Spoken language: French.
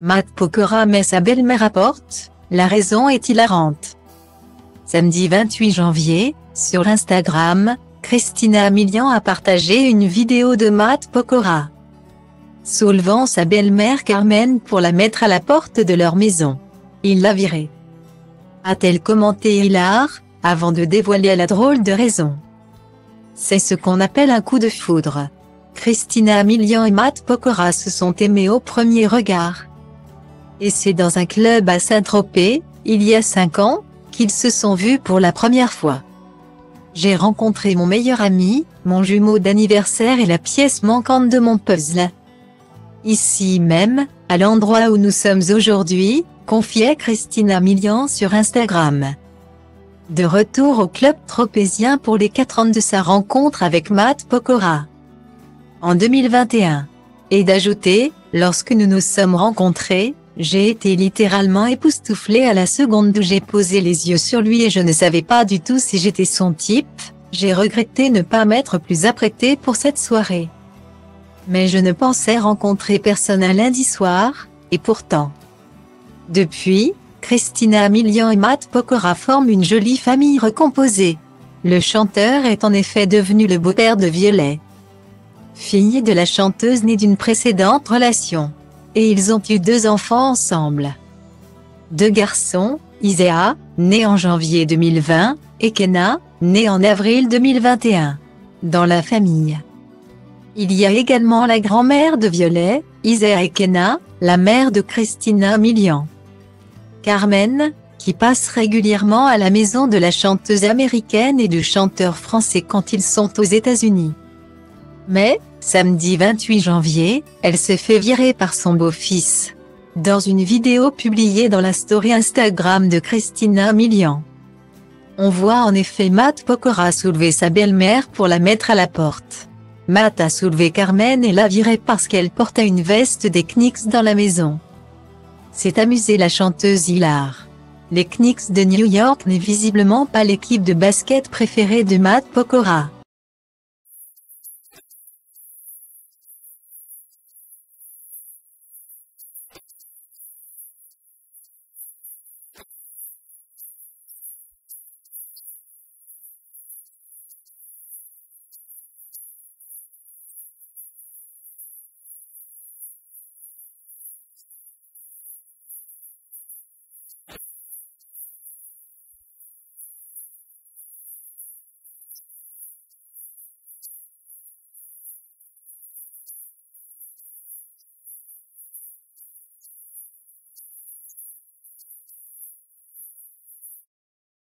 Matt Pokora met sa belle-mère à porte, la raison est hilarante. Samedi 28 janvier, sur Instagram, Christina Milian a partagé une vidéo de Matt Pokora. Soulevant sa belle-mère Carmen pour la mettre à la porte de leur maison. Il l'a virée. A-t-elle commenté hilar, avant de dévoiler la drôle de raison? C'est ce qu'on appelle un coup de foudre. Christina Milian et Matt Pokora se sont aimés au premier regard. Et c'est dans un club à Saint-Tropez, il y a cinq ans, qu'ils se sont vus pour la première fois. J'ai rencontré mon meilleur ami, mon jumeau d'anniversaire et la pièce manquante de mon puzzle. Ici même, à l'endroit où nous sommes aujourd'hui, confiait Christina Milian sur Instagram. De retour au club tropézien pour les 4 ans de sa rencontre avec Matt Pokora. En 2021. Et d'ajouter, lorsque nous nous sommes rencontrés, j'ai été littéralement époustouflée à la seconde où j'ai posé les yeux sur lui et je ne savais pas du tout si j'étais son type, j'ai regretté ne pas m'être plus apprêtée pour cette soirée. Mais je ne pensais rencontrer personne un lundi soir, et pourtant. Depuis, Christina Milian et Matt Pokora forment une jolie famille recomposée. Le chanteur est en effet devenu le beau-père de Violet. Fille de la chanteuse née d'une précédente relation et ils ont eu deux enfants ensemble. Deux garçons, Isaiah, né en janvier 2020, et Kenna, né en avril 2021. Dans la famille. Il y a également la grand-mère de Violet, Isaiah et Kenna, la mère de Christina Milian. Carmen, qui passe régulièrement à la maison de la chanteuse américaine et du chanteur français quand ils sont aux États-Unis. Mais, Samedi 28 janvier, elle s'est fait virer par son beau-fils. Dans une vidéo publiée dans la story Instagram de Christina Milian. On voit en effet Matt Pokora soulever sa belle-mère pour la mettre à la porte. Matt a soulevé Carmen et l'a virée parce qu'elle portait une veste des Knicks dans la maison. C'est amusé la chanteuse Hilar. Les Knicks de New York n'est visiblement pas l'équipe de basket préférée de Matt Pokora.